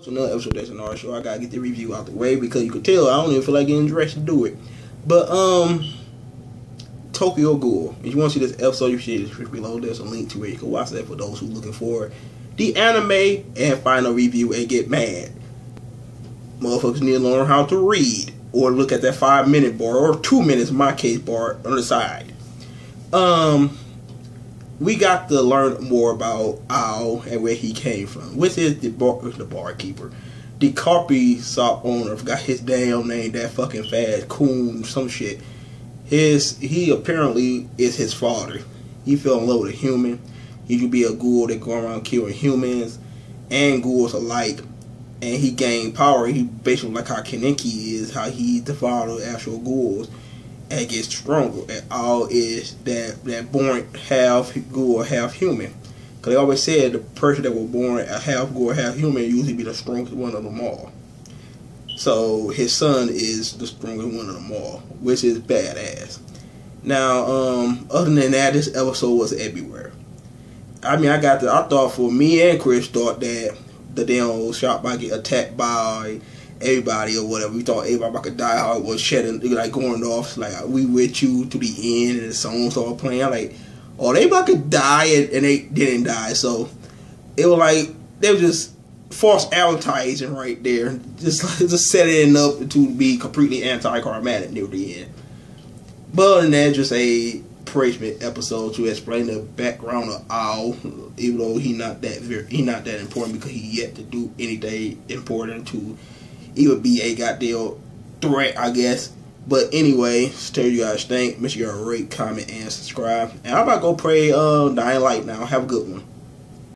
So another episode that's an art show. I gotta get the review out the way because you can tell I don't even feel like getting dressed to do it. But um Tokyo Ghoul. If you want to see this episode, you should just below. There's a link to where you can watch that for those who looking for the anime and final review and get mad. Motherfuckers need to learn how to read or look at that five minute bar or two minutes in my case bar on the side. Um we got to learn more about Owl and where he came from, which is the bar, uh, the barkeeper. The coffee shop owner got his damn name that fucking fast, Coon, some shit. His he apparently is his father. He fell in love with a human. He could be a ghoul that go around killing humans and ghouls alike. And he gained power. He basically like how Kaneki is, how he devoured actual ghouls and get stronger. And all is that that born half ghoul, half human. Cause they always said the person that was born a half ghoul, half human usually be the strongest one of them all. So his son is the strongest one of them all, which is badass. Now, um, other than that, this episode was everywhere. I mean, I got the, I thought for me and Chris thought that the damn old shop might get attacked by everybody or whatever. We thought everybody could die. How it was shedding, like going off, like we with you to the end, and the song started playing. Like, oh, everybody could die, and, and they didn't die. So it was like they were just false advertising right there, just just setting up to be completely anti-climatic near the end. But other than that, just a praisement episode to explain the background of Owl, even though he not that very, he not that important because he yet to do anything important to even be a goddamn threat, I guess. But anyway, tell you guys think. Make sure you rate, comment, and subscribe. And I'm about to go pray uh Dying Light now. Have a good one.